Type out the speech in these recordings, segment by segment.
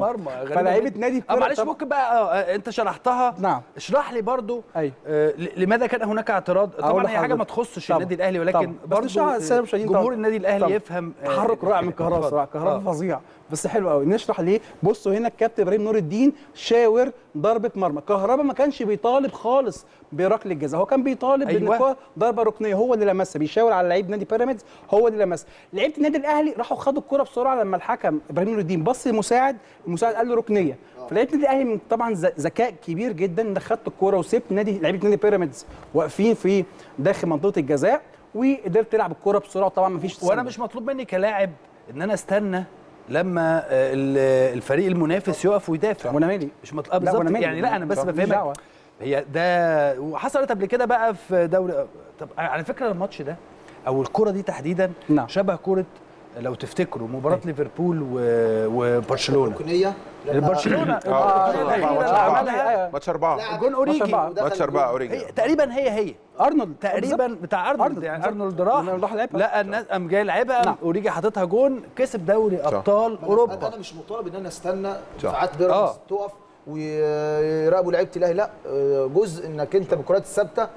مرمى مرمى فلاعيبه. نادي آه بيراميدز معلش ممكن بقى آه آه، انت شرحتها نعم. اشرح لي برضو أيوة. آه لماذا كان هناك اعتراض طبعا هي حاجة ما. تخصش. النادي الأهلي ولكن برضو آه، جمهور. النادي الأهلي. يفهم آه، تحرك رائع من كهرباء اتفضل. صراحة كهرباء آه. فظيع بس حلو قوي نشرح ليه بصوا هنا الكابتن إبراهيم نور الدين شاور ضربة مرمى. كهرباء ما كانش بيطالب خالص بركله الجزاء. هو كان بيطالب أيوة. الكرة ضربة ركنية. هو اللي لمسها. بيشاور على لعيب نادي بيراميدز. هو اللي لمسها. لعيبة النادي الأهلي راحوا خدوا الكرة بسرعة لما الحكم إبراهيم الدين بص للمساعد المساعد قال له ركنية. فلعيبة النادي الأهلي طبعا ذكاء كبير جدا. إنك خدت الكرة وسبت نادي لعيبة نادي بيراميدز واقفين في داخل منطقة الجزاء وقدرت تلعب الكرة بسرعة. طبعا ما فيش وأنا مش مطلوب مني كلاعب إن أنا أستنى لما آه، ال- الفريق المنافس يقف ويدافع. وأنا مالي مش وأنا بالظبط. يعني لا أنا بس بفهمك. هي ده وحصلت قبل كده بقى في دوري طب على فكرة الماتش ده أو الكرة دي تحديدا نعم. شبه كرة لو تفتكروا مباراة ليفربول و- وبرشلونة. ركنيه برشلونه آه، الركنية آه، الأخيرة ماتش اللي أربعة. عملها. ماتش أربعة. جون أوريجي. ماتش أربعة. أوريجي. تقريبا هي هي. أرنولد تقريبا بتاع أرنولد أرنولد، يعني. أرنولد راح. لما راح لعبها. لا الناس قام جاي لعبها نعم. أوريجي حاططها جون كسب دوري أبطال أنا أوروبا. مش مطالب إن أنا أستنى. دفاعات بيراميدز آه. تقف ويراقبوا لعيبة الأهلي. لا آه، جزء إنك أنت بالكرات الثابتة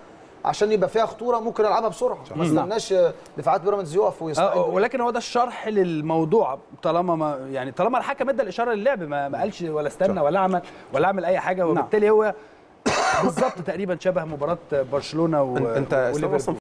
عشان يبقى فيها خطورة ممكن ألعبها بسرعة. ما استناش آه، دفاعات بيراميدز يقف آه ويستعدوا ولكن هو ده الشرح للموضوع. طالما ما يعني طالما الحكم ادى الإشارة للعب ما, ما قالش ولا استنى ولا عمل ولا عمل أي حاجة وبالتالي هو بالظبط تقريبا شبه مباراة برشلونة و أنت. أصلا